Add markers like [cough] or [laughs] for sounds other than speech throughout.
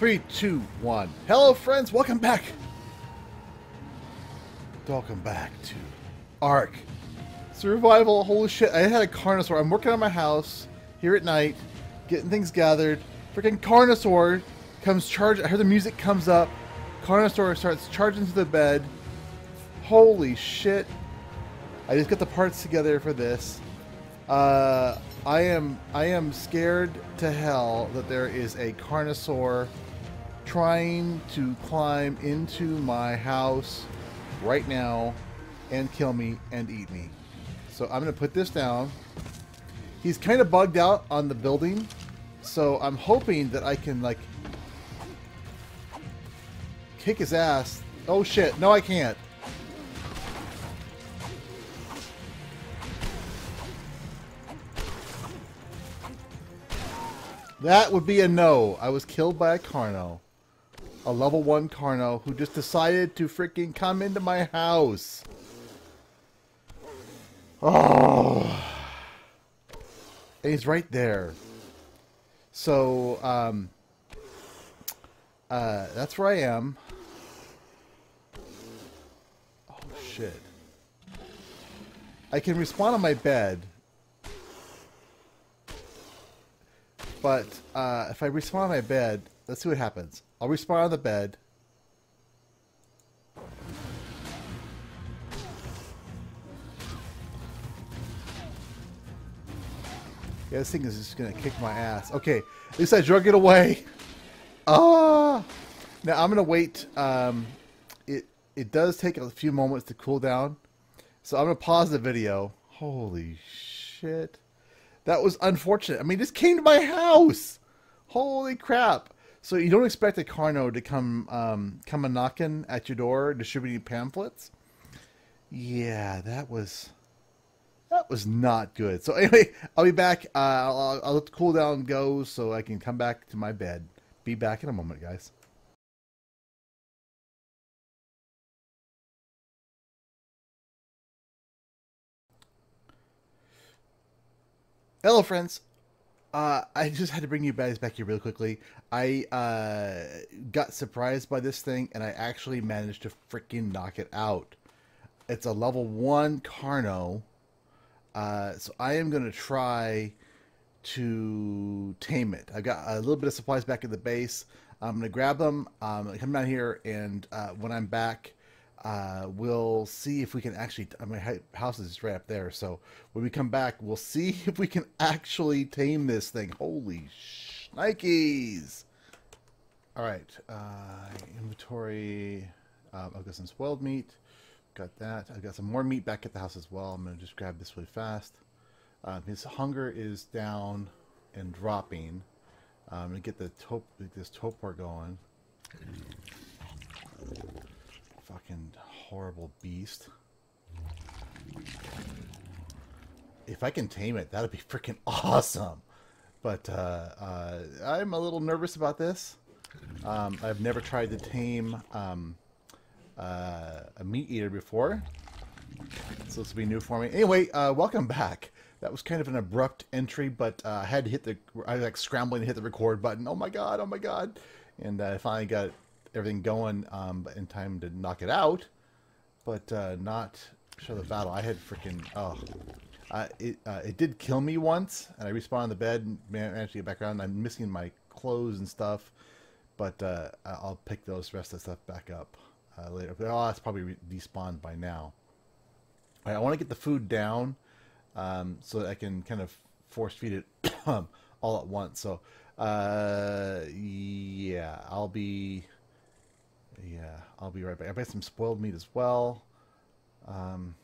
Three, two, one. Hello, friends. Welcome back. Welcome back to Ark Survival. Holy shit! I had a Carnosaur. I'm working on my house here at night, getting things gathered. Freaking Carnosaur comes charge. I heard the music comes up. Carnosaur starts charging to the bed. Holy shit! I just got the parts together for this. Uh, I am I am scared to hell that there is a Carnosaur trying to climb into my house right now and kill me and eat me. So I'm going to put this down. He's kind of bugged out on the building, so I'm hoping that I can, like, kick his ass. Oh, shit. No, I can't. That would be a no. I was killed by a Carno a level 1 Carno who just decided to freaking come into my house. Oh. And he's right there. So, um, uh, that's where I am. Oh, shit. I can respawn on my bed. But, uh, if I respawn on my bed, let's see what happens. I'll respawn on the bed. Yeah, this thing is just gonna kick my ass. Okay, at least I drug it away. Ah! Now I'm gonna wait. Um, it it does take a few moments to cool down, so I'm gonna pause the video. Holy shit, that was unfortunate. I mean, this came to my house. Holy crap! So you don't expect a Carno to come um, come a knocking at your door distributing pamphlets? Yeah, that was that was not good. So anyway, [laughs] I'll be back. Uh, I'll, I'll let the cooldown go so I can come back to my bed. Be back in a moment, guys. Hello, friends. Uh, I just had to bring you guys back here real quickly. I uh, got surprised by this thing, and I actually managed to freaking knock it out. It's a level one Carno, uh, so I am going to try to tame it. I've got a little bit of supplies back at the base. I'm going to grab them. Um, come down here, and uh, when I'm back, uh, we'll see if we can actually. My house is right up there, so when we come back, we'll see [laughs] if we can actually tame this thing. Holy shnikes! All right, uh, inventory. Um, I've got some spoiled meat. Got that. I've got some more meat back at the house as well. I'm gonna just grab this really fast. Um, his hunger is down and dropping. I'm gonna get the top this torpor going fucking horrible beast. If I can tame it, that'd be freaking awesome. But uh, uh, I'm a little nervous about this. Um, I've never tried to tame um, uh, a meat eater before. So this will be new for me. Anyway, uh, welcome back. That was kind of an abrupt entry, but uh, I had to hit the... I was like scrambling to hit the record button. Oh my god, oh my god. And I finally got everything going um, in time to knock it out, but uh, not show the battle. I had freaking oh, uh, it uh, it did kill me once, and I respawned on the bed and managed to get back around. I'm missing my clothes and stuff, but uh, I'll pick those rest of the stuff back up uh, later. But oh, that's probably despawned by now. I want to get the food down um, so that I can kind of force feed it [coughs] all at once. So uh, yeah, I'll be yeah, I'll be right back. I got some spoiled meat as well. Um,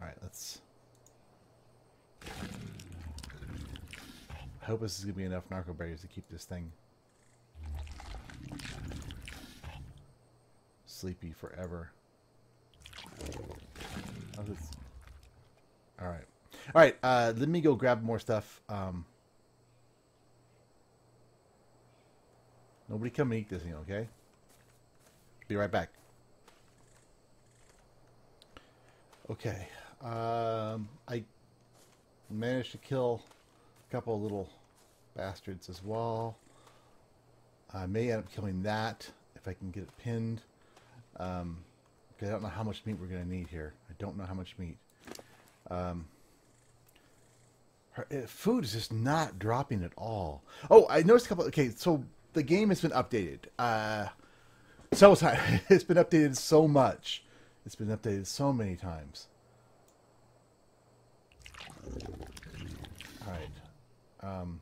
all right, let's. I hope this is gonna be enough narco berries to keep this thing sleepy forever. All right, all right. Uh, let me go grab more stuff. Um, Nobody come and eat this thing, okay? Be right back. Okay. Um, I managed to kill a couple of little bastards as well. I may end up killing that if I can get it pinned. Um, I don't know how much meat we're going to need here. I don't know how much meat. Um, her, uh, food is just not dropping at all. Oh, I noticed a couple. Okay, so the game has been updated. Uh, so time. [laughs] It's been updated so much. It's been updated so many times. All right. Um,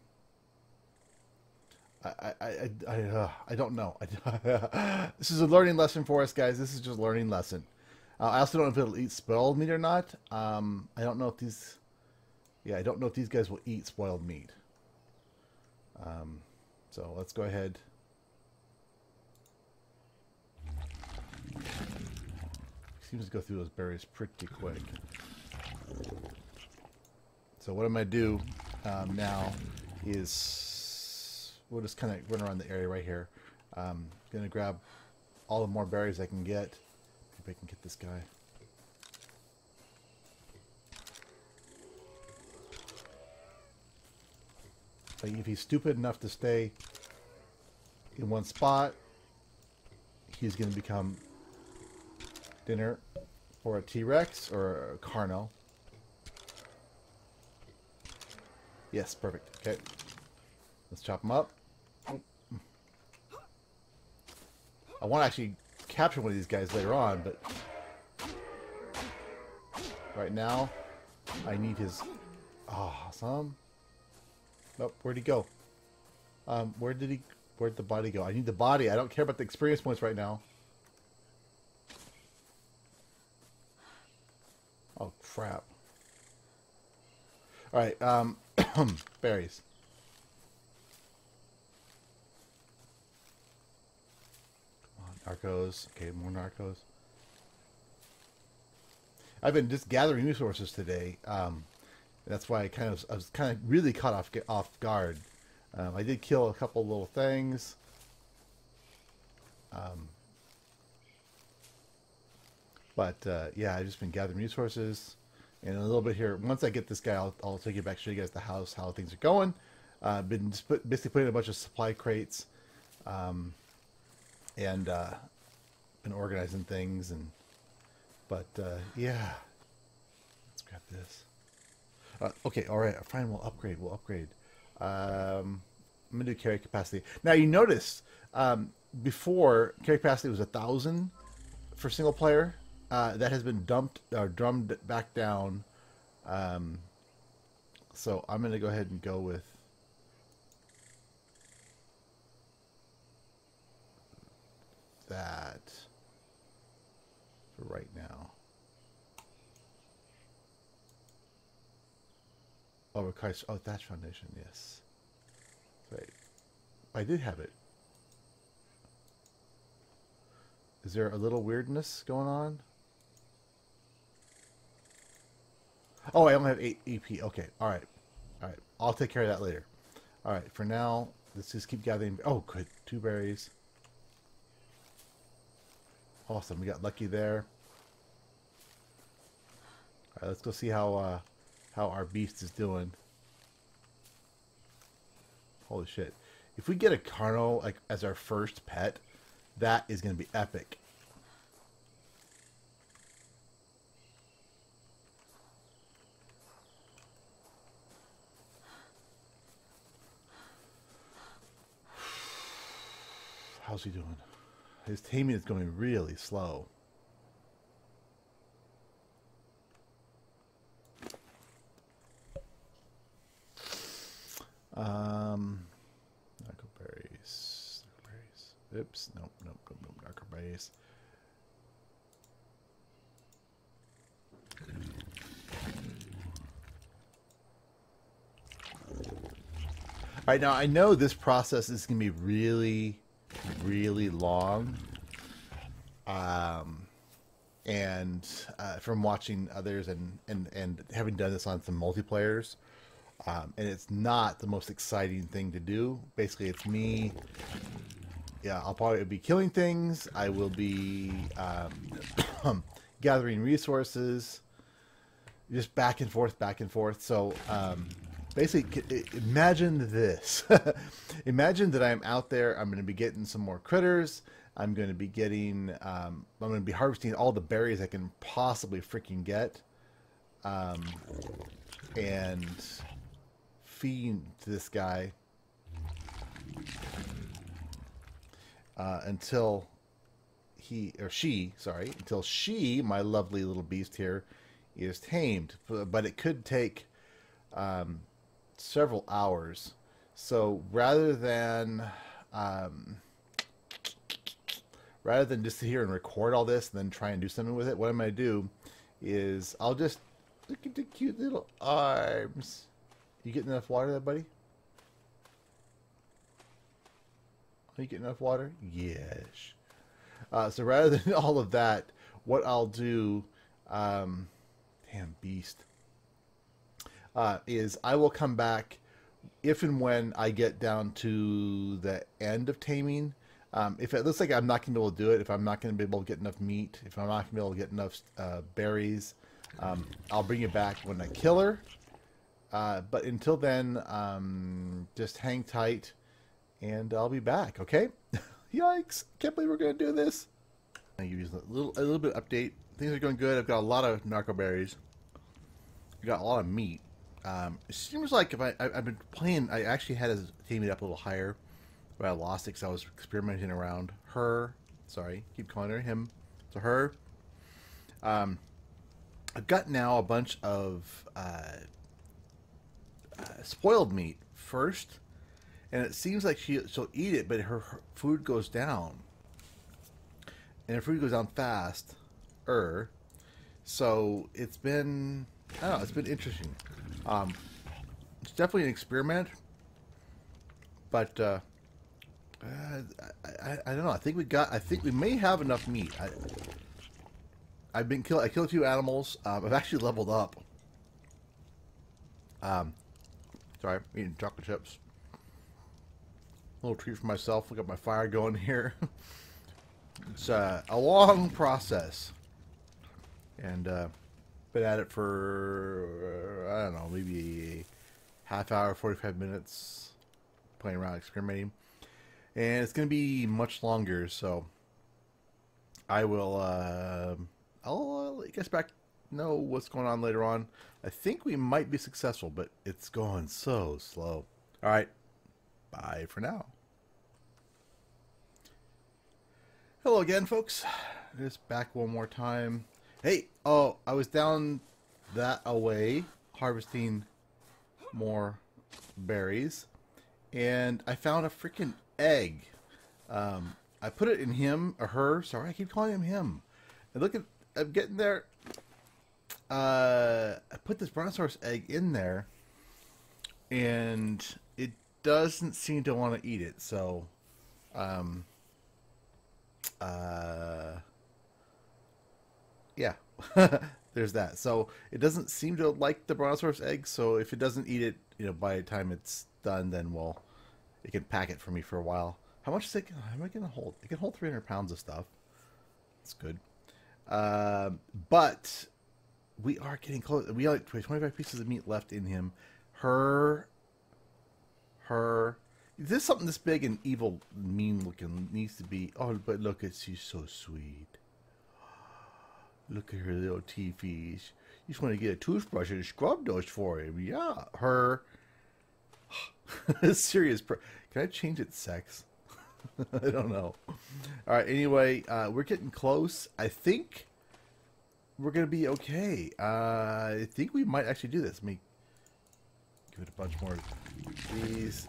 I I I I, uh, I don't know. [laughs] this is a learning lesson for us, guys. This is just a learning lesson. Uh, I also don't know if it'll eat spoiled meat or not. Um, I don't know if these. Yeah, I don't know if these guys will eat spoiled meat. Um, so let's go ahead. Seems to go through those berries pretty quick. So what I'm going to do um, now is we'll just kind of run around the area right here. Um, going to grab all the more berries I can get. Maybe I can get this guy. If he's stupid enough to stay in one spot, he's going to become dinner for a T-Rex or a Carno. Yes, perfect. Okay. Let's chop him up. I want to actually capture one of these guys later on, but right now I need his awesome. Nope, where'd he go? Um, where did he where'd the body go? I need the body. I don't care about the experience points right now. Oh crap. Alright, um [clears throat] berries. Narcos. Okay, more narcos. I've been just gathering resources today. Um, that's why I kind of I was kind of really caught off off guard. Um, I did kill a couple little things. Um, but uh, yeah, I've just been gathering resources, and a little bit here. Once I get this guy, I'll, I'll take you back, show you guys the house, how things are going. Uh, been put, basically putting a bunch of supply crates. Um, and uh, been organizing things and but uh, yeah let's grab this uh, okay all right fine we'll upgrade we'll upgrade um, i'm gonna do carry capacity. Now you notice um, before carry capacity was a thousand for single player. Uh, that has been dumped or drummed back down. Um, so i'm gonna go ahead and go with that for right now. Oh, requires oh thatch foundation, yes. Wait, I did have it. Is there a little weirdness going on? Oh, I only have 8 EP. Okay, alright. Alright, I'll take care of that later. Alright, for now, let's just keep gathering. Oh, good. Two berries. Awesome, we got lucky there. All right, let's go see how uh, how our beast is doing. Holy shit! If we get a Carno like as our first pet, that is going to be epic. [sighs] How's he doing? His taming is going really slow. Um, narcoberries, narcoberries. Oops, nope, nope, nope, nope, narcoberries. All right, now I know this process is going to be really really long. Um, and uh, from watching others and, and, and having done this on some multiplayers, um, and it's not the most exciting thing to do. Basically, it's me. Yeah, I'll probably be killing things. I will be um, [clears throat] gathering resources, just back and forth, back and forth. So um, basically, imagine this. [laughs] imagine that I'm out there. I'm going to be getting some more critters. I'm going to be getting. Um, I'm going to be harvesting all the berries I can possibly freaking get, um, and to this guy uh, until he or she, sorry, until she, my lovely little beast here, is tamed. But it could take um, several hours. So rather than um, rather than just sit here and record all this and then try and do something with it, what I'm going to do is I'll just look at the cute little arms. You getting enough water there, buddy? Are you getting enough water? Yes. Uh, so rather [laughs] than all of that, what I'll do, um, damn beast, uh, is I will come back if and when I get down to the end of taming. Um, if it looks like I'm not going to be able to do it, if I'm not going to be able to get enough meat, if I'm not going to be able to get enough uh, berries, um, I'll bring you back when I kill her. Uh, but until then, um, just hang tight and I'll be back. Okay? [laughs] Yikes! Can't believe we're gonna do this. I use a little a little bit update. Things are going good. I've got a lot of narco berries. I got a lot of meat. Um, it seems like if I, I have been playing, I actually had to tame it up a little higher, but I lost it because I was experimenting around her. Sorry, keep calling her him. To her. Um, I've got now a bunch of uh, uh, spoiled meat first and it seems like she she'll eat it, but her, her food goes down, and her food goes down fast, er. So it's been I don't know, it's been interesting. Um, it's definitely an experiment, but uh, I, I, I don't know. I think we got. I think we may have enough meat. I, I've been killed. I killed a few animals. Um, I've actually leveled up. Um, sorry, eating chocolate chips A little treat for myself. Look at my fire going here. [laughs] it's uh, a long process, and uh, been at it for uh, I don't know, maybe a half hour, forty-five minutes, playing around, experimenting, and it's going to be much longer. So I will. Uh, I'll uh, guess back know what's going on later on. I think we might be successful, but it's going so slow. All right. Bye for now. Hello again, folks. Just back one more time. Hey, oh, I was down that away harvesting more berries, and I found a freaking egg. Um, I put it in him or her. Sorry, I keep calling him him. And look at, I'm getting there. Uh, I put this brontosaurus egg in there, and it doesn't seem to want to eat it. So, um, uh, yeah, [laughs] there's that. So it doesn't seem to like the brontosaurus egg. So if it doesn't eat it, you know, by the time it's done, then well, it can pack it for me for a while. How much is it? How am I gonna hold? It can hold 300 pounds of stuff. That's good. Uh, but we are getting close. We have 25 pieces of meat left in him. Her her. Is this something this big and evil, mean looking needs to be. Oh, but look at she's so sweet. Look at her little teethies. You just want to get a toothbrush and scrub those for him. Yeah, her. [laughs] Serious. Can I change its sex? [laughs] I don't know. All right. Anyway, uh, we're getting close. I think we're gonna be okay. Uh, I think we might actually do this. Let me give it a bunch more these.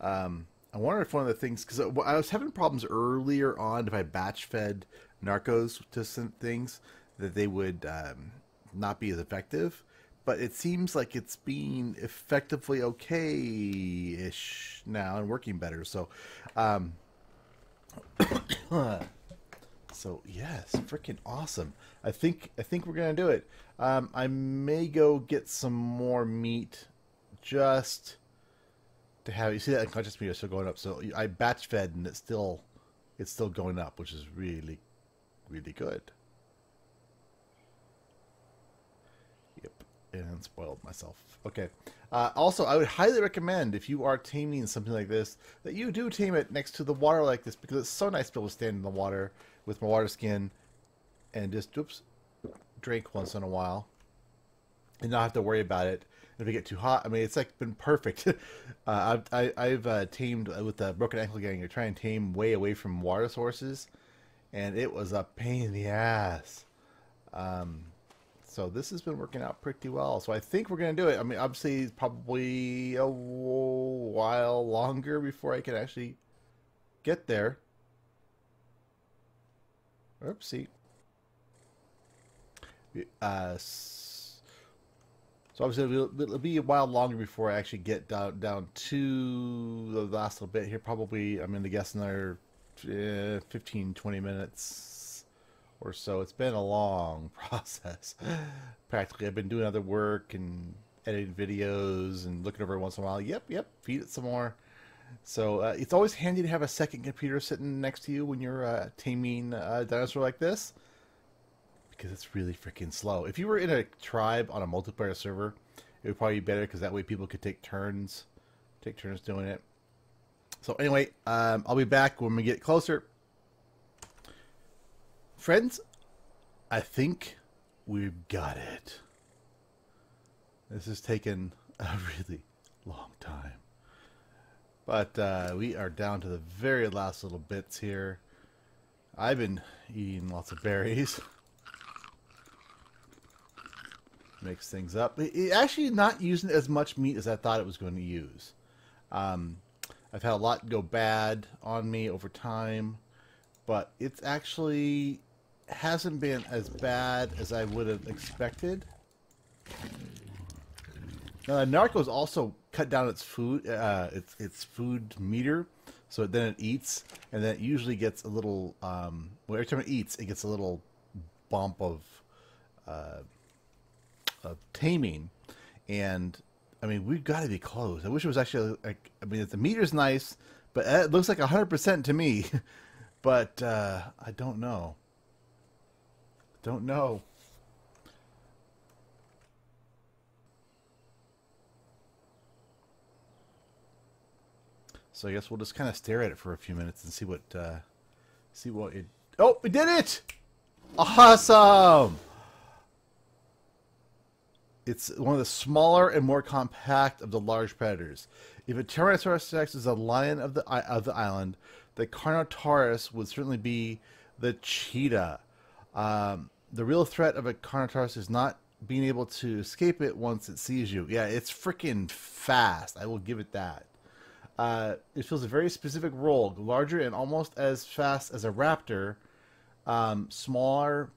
Um, I wonder if one of the things because I was having problems earlier on if I batch fed narcos to some things that they would um, not be as effective. But it seems like it's being effectively okay-ish now and working better. So, um, [coughs] [coughs] so yes, freaking awesome. I think I think we're gonna do it. Um, I may go get some more meat just to have you see that unconscious meter still going up. So I batch fed and it's still it's still going up, which is really really good. Yep. and spoiled myself. Okay. Uh, also, I would highly recommend if you are taming something like this that you do tame it next to the water like this because it's so nice to be able to stand in the water with my water skin and just oops, drink once in a while and not have to worry about it. If it get too hot, I mean, it's like been perfect. [laughs] uh, I've I, I've uh, tamed with the broken ankle gang. You try and tame way away from water sources, and it was a pain in the ass. Um, so this has been working out pretty well. So I think we're gonna do it. I mean, obviously, probably a while longer before I can actually get there. Oopsie. Uh, so obviously it'll, it'll, be a while longer before I actually get down down to the last little bit here. Probably I'm to guess another uh, 15, 20 minutes or so. It's been a long [laughs] process. Practically, I've been doing other work and editing videos and looking over once in a while. Yep, yep, feed it some more. So uh, it's always handy to have a second computer sitting next to you when you're uh, taming a dinosaur like this because it's really freaking slow. If you were in a tribe on a multiplayer server, it would probably be better because that way people could take turns, take turns doing it. So anyway, um, I'll be back when we get closer. Friends, I think we've got it. This has taken a [laughs] really long time. But uh, we are down to the very last little bits here. I've been eating lots of berries. Mix things up. It, actually not using as much meat as I thought it was going to use. Um, I've had a lot go bad on me over time, but it's actually hasn't been as bad as I would have expected. Now, Narco's also cut down its food, uh, its its food meter, so then it eats, and then it usually gets a little. Um, well, every time it eats, it gets a little bump of uh, of taming, and I mean we've got to be close. I wish it was actually like I mean the meter's nice, but it looks like hundred percent to me. [laughs] but uh, I don't know. Don't know. So I guess we'll just kind of stare at it for a few minutes and see what uh, see what it. Oh, we did it! Awesome! It's one of the smaller and more compact of the large predators. If a Tyrannosaurus rex is a lion of the of the island, the Carnotaurus would certainly be the cheetah. Um, the real threat of a Carnotaurus is not being able to escape it once it sees you. Yeah, it's freaking fast. I will give it that. Uh, it fills a very specific role, larger and almost as fast as a raptor, um, smaller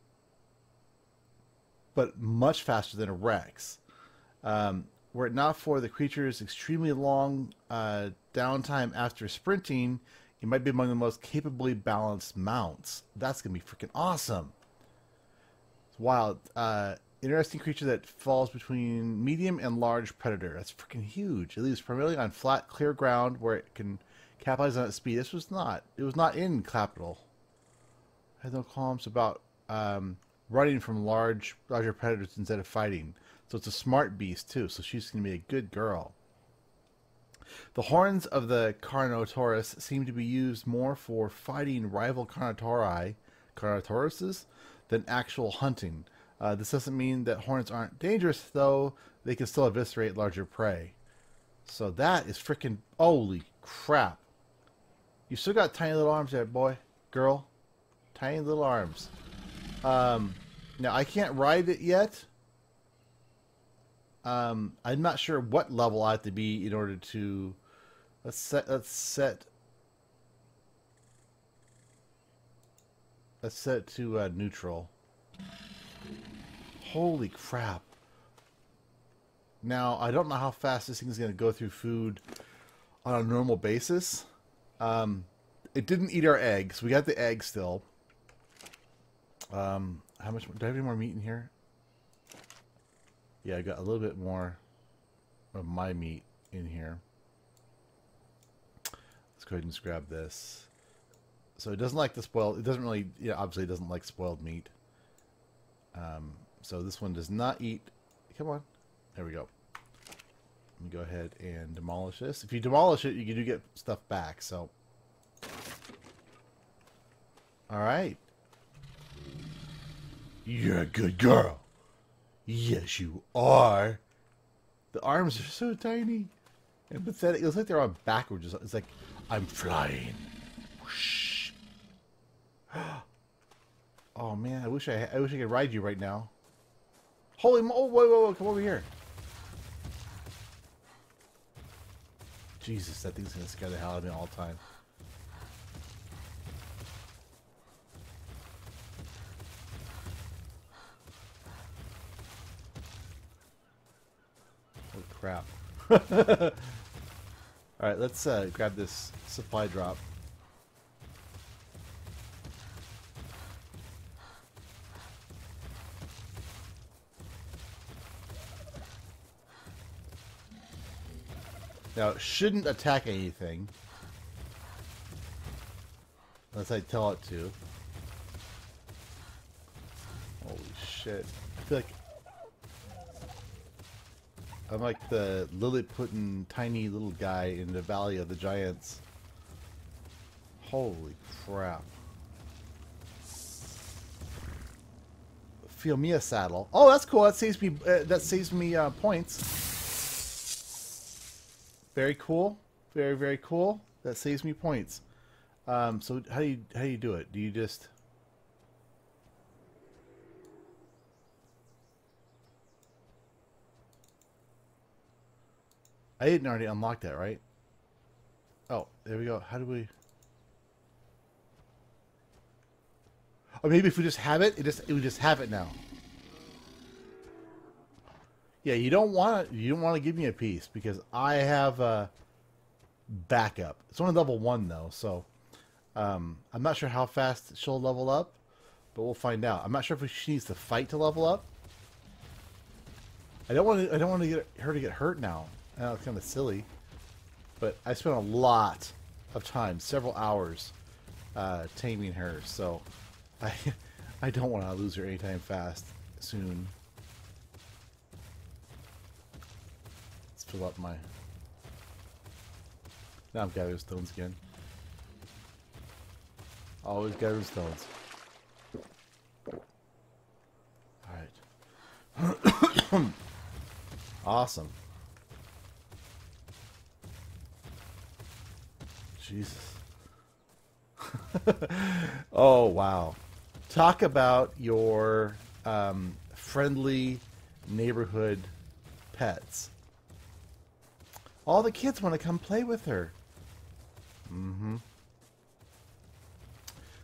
but much faster than a Rex. Um, were it not for the creature's extremely long uh, downtime after sprinting, it might be among the most capably balanced mounts. That's going to be freaking awesome. It's wild. Uh, interesting creature that falls between medium and large predator. That's freaking huge. It lives primarily on flat, clear ground where it can capitalize on its speed. This was not. It was not in capital. I had no qualms about um, running from large, larger predators instead of fighting. So it's a smart beast too. So she's going to be a good girl. The horns of the Carnotaurus seem to be used more for fighting rival Carnotauri, Carnotauruses, than actual hunting. Uh, this doesn't mean that horns aren't dangerous, though. They can still eviscerate larger prey. So that is freaking holy crap! You still got tiny little arms there, boy, girl, tiny little arms. Um, now I can't ride it yet. Um, I'm not sure what level I have to be in order to. Let's set. Let's set. Let's set it to uh, neutral. Holy crap! Now I don't know how fast this thing is going to go through food on a normal basis. Um, it didn't eat our eggs. We got the egg still. Um, how much? Do I have any more meat in here? Yeah, I got a little bit more of my meat in here. Let's go ahead and just grab this. So it doesn't like the spoiled. It doesn't really. Yeah, obviously it doesn't like spoiled meat. Um, so this one does not eat. Come on, There we go. Let me go ahead and demolish this. If you demolish it, you do get stuff back, so. Alright. You're a good girl. Yes, you are. The arms are so tiny and pathetic. It looks like they're on backwards. It's like, I'm flying. [gasps] Oh man, I wish I I wish I could ride you right now. Holy mo! Oh, whoa, whoa, whoa! Come over here. Jesus, that thing's gonna scare the hell out of me all the time. Holy crap. [laughs] Alright, let's uh, grab this supply drop. Now, it shouldn't attack anything. Unless I tell it to. Holy shit. I feel like... I'm like the Lilliputian tiny little guy in the Valley of the Giants. Holy crap. Feel me a saddle. Oh, that's cool. That saves me. Uh, that saves me uh, points. Very cool. Very very cool. That saves me points. Um, so how do you how do you do it? Do you just I didn't already unlock that, right? Oh, there we go. How do we? Or maybe if we just have it, it just it would just have it now. Yeah, you don't want. You don't want to give me a piece because I have a backup. It's only level one though, so um, I'm not sure how fast she'll level up, but we'll find out. I'm not sure if she needs to fight to level up. I don't want to. I don't want to get her to get hurt now. I know it's kind of silly, but I spent a lot of time, several hours, uh, taming her. So [laughs] I I don't want to lose her anytime fast soon. Fill up my... Now I'm gathering stones again. Always gathering stones. Alright. [coughs] awesome. Jesus. [laughs] oh, wow. Talk about your um, friendly neighborhood pets. All the kids want to come play with her. Mm-hmm.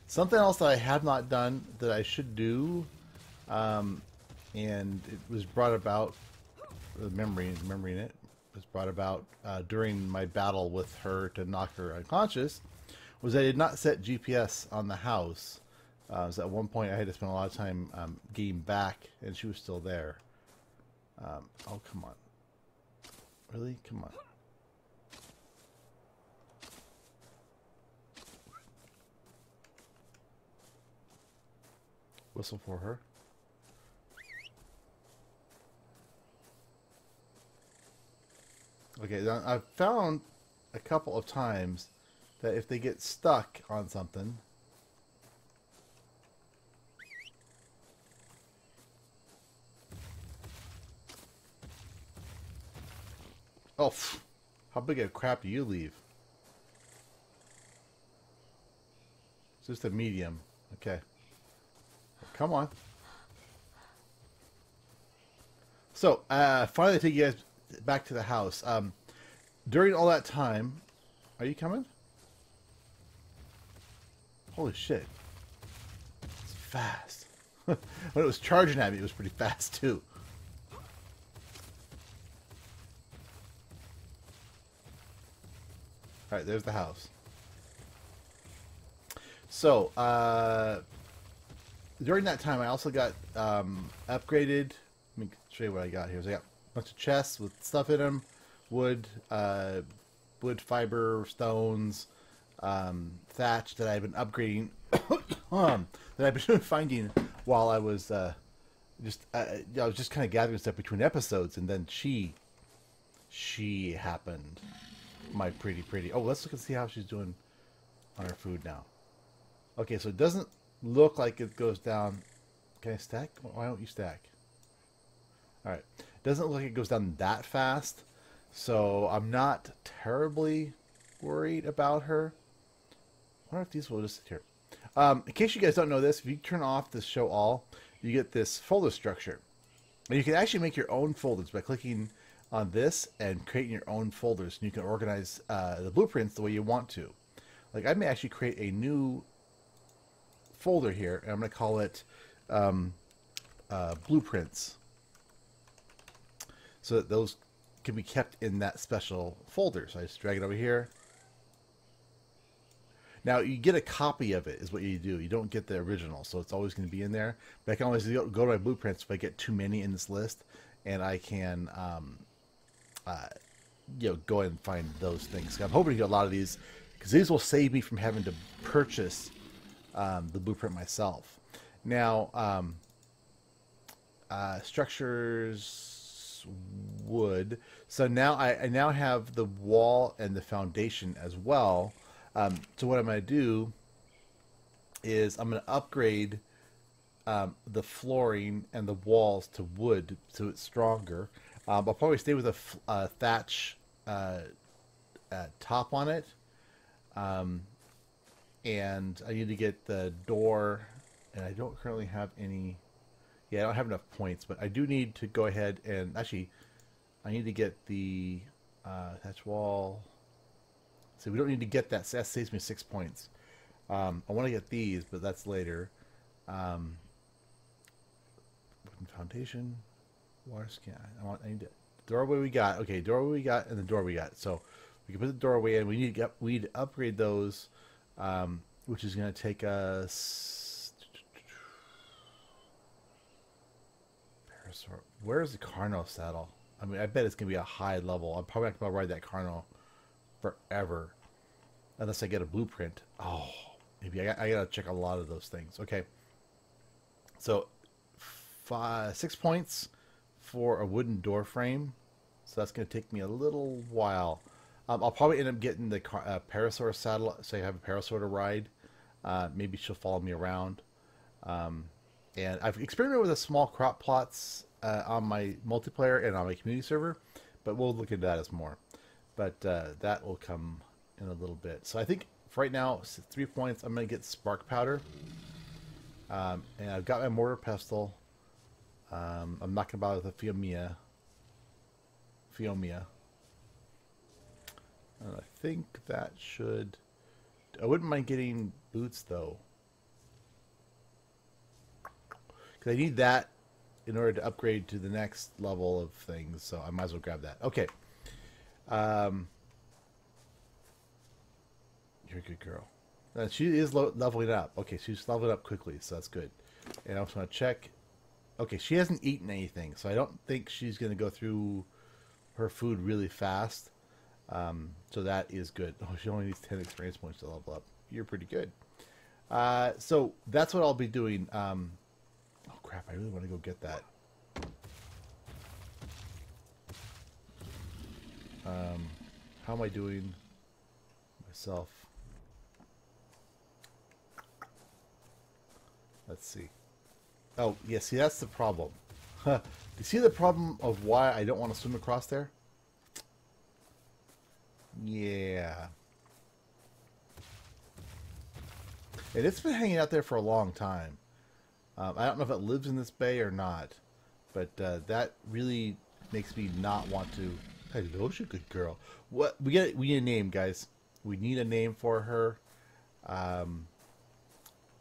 Something else that I have not done that I should do, um, and it was brought about, the memory, remembering it, was brought about uh, during my battle with her to knock her unconscious, was I did not set GPS on the house. Uh, so at one point I had to spend a lot of time um, getting back, and she was still there. Um, oh, come on. Really? Come on. Whistle for her. Okay, I've found a couple of times that if they get stuck on something, Oh, how big a crap do you leave? It's just a medium. Okay. Come on. So, uh, finally, take you guys back to the house. Um, during all that time, are you coming? Holy shit. It's fast. [laughs] when it was charging at me, it was pretty fast, too. Alright, there's the house. So, uh, during that time, I also got um, upgraded. Let me show you what I got here. So I got a bunch of chests with stuff in them, wood, uh, wood fiber, stones, um, thatch that I've been upgrading, [coughs] um, that I've been [laughs] finding while I was uh, just uh, I was just kind of gathering stuff between episodes, and then she, she happened. My pretty pretty. Oh, let's look and see how she's doing on her food now. Okay, so it doesn't look like it goes down. Can I stack? Why don't you stack? All right, doesn't look like it goes down that fast, so I'm not terribly worried about her. I wonder if these will just sit here. Um, in case you guys don't know this, if you turn off the show all, you get this folder structure. And you can actually make your own folders by clicking on this and creating your own folders. And you can organize uh, the blueprints the way you want to. Like I may actually create a new folder here, and I'm going to call it um, uh, blueprints. So that those can be kept in that special folder. So I just drag it over here, now you get a copy of it is what you do. You don't get the original, so it's always going to be in there. But I can always go, to my blueprints if I get too many in this list, and I can, um, uh, you know, go ahead and find those things. I'm hoping to get a lot of these because these will save me from having to purchase um, the blueprint myself. Now, um, uh, structures wood. So now I, I now have the wall and the foundation as well. Um, so what I'm going to do is I'm going to upgrade um, the flooring and the walls to wood so it's stronger. Um, I'll probably stay with a thatch uh, uh, top on it. Um, and I need to get the door, and I don't currently have any. Yeah, I don't have enough points, but I do need to go ahead and actually, I need to get the uh, wall. So we don't need to get that. So that saves me six points. Um, I want to get these, but that's later. Um, foundation, water skin. I want. I need to, doorway we got. Okay, doorway we got, and the door we got. So we can put the doorway in. We need to get. We need to upgrade those, um, which is going to take us. Parasaur. Where's the Carno saddle? I mean, I bet it's going to be a high level. I'm probably not going to ride that Carno forever. Unless I get a blueprint. Oh, maybe I, I gotta check a lot of those things. Okay. So, five, six points for a wooden door frame. So that's gonna take me a little while. Um, I'll probably end up getting the uh, Parasaur saddle, so I have a Parasaur to ride. Uh, maybe she'll follow me around. Um, and I've experimented with the small crop plots uh, on my multiplayer and on my community server, but we'll look into that as more but uh, that will come in a little bit. So I think for right now, three points. I'm going to get spark powder, um, and I've got my mortar pestle. Um, I'm not going to bother with the Phiomia. Phiomia. And I think that should. I wouldn't mind getting boots though, because I need that in order to upgrade to the next level of things. So I might as well grab that. Okay. Um, you're a good girl. Uh, she is leveling up. Okay, she's leveling up quickly, so that's good. And I also want to check. Okay, she hasn't eaten anything, so I don't think she's going to go through her food really fast. Um, so that is good. [laughs] Oh, she only needs 10 experience points to level up. You're pretty good. Uh, so that's what I'll be doing. Um, oh, crap. I really want to go get that. Um, how am I doing myself? Let's see. Oh, yeah, see, that's the problem. Do [laughs] you see the problem of why I don't want to swim across there? Yeah. And it's been hanging out there for a long time. Um, I don't know if it lives in this bay or not, but uh, that really makes me not want to Hello, she's a good girl. What we get? We need a name, guys. We need a name for her. Um,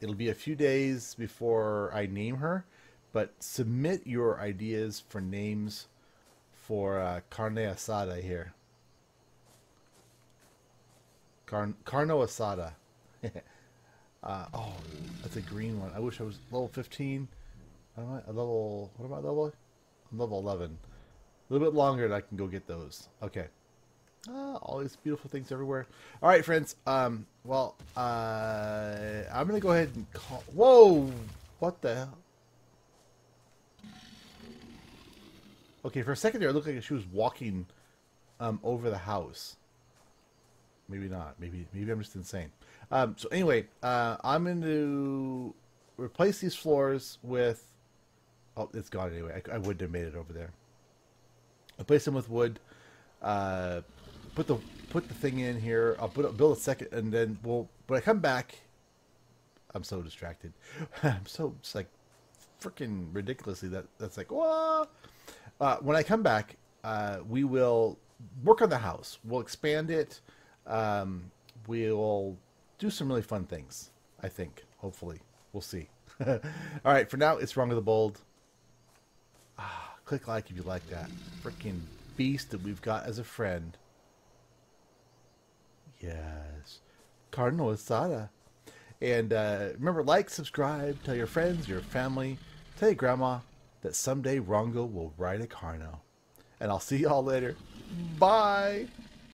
it'll be a few days before I name her, but submit your ideas for names for uh, carne asada here. Car- carno asada. [laughs] uh, oh, that's a green one. I wish I was level 15. Am I a level? What am I level? I'm level 11. A little bit longer and I can go get those. Okay. Uh, all these beautiful things everywhere. All right, friends. Um, well, uh, I'm going to go ahead and call... Whoa! What the hell? Okay, for a second there, it looked like she was walking um, over the house. Maybe not. Maybe maybe I'm just insane. Um, so anyway, uh, I'm going to replace these floors with. Oh, it's gone anyway. I, I wouldn't have made it over there. Replace them with wood. Uh, put the put the thing in here. I'll put build a second, and then we'll. When I come back, I'm so distracted. [laughs] I'm so it's like freaking ridiculously that that's like whoa. Uh, when I come back, uh, we will work on the house. We'll expand it. Um, we'll do some really fun things. I think. Hopefully, we'll see. [laughs] All right. For now, it's Rongo the bold. Ah, click like if you like that freaking beast that we've got as a friend. Yes, Cardinal Asada. And uh, remember, like, subscribe, tell your friends, your family, tell your grandma that someday Rongo will ride a Carno. And I'll see y'all later. Bye.